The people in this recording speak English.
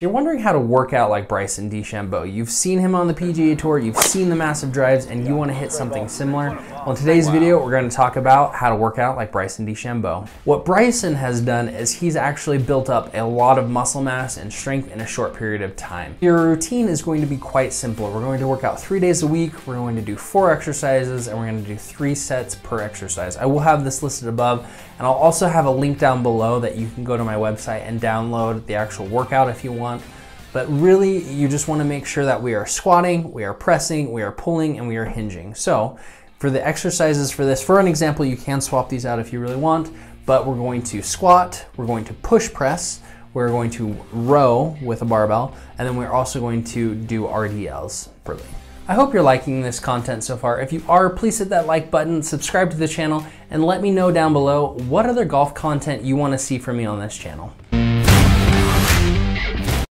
You're wondering how to work out like Bryson DeChambeau. You've seen him on the PGA Tour, you've seen the massive drives, and you want to hit something similar. Well, in today's video, we're going to talk about how to work out like Bryson DeChambeau. What Bryson has done is he's actually built up a lot of muscle mass and strength in a short period of time. Your routine is going to be quite simple. We're going to work out three days a week, we're going to do four exercises, and we're going to do three sets per exercise. I will have this listed above, and I'll also have a link down below that you can go to my website and download the actual workout if you want. But really, you just wanna make sure that we are squatting, we are pressing, we are pulling, and we are hinging. So for the exercises for this, for an example, you can swap these out if you really want, but we're going to squat, we're going to push press, we're going to row with a barbell, and then we're also going to do RDLs for I hope you're liking this content so far. If you are, please hit that like button, subscribe to the channel, and let me know down below what other golf content you wanna see from me on this channel.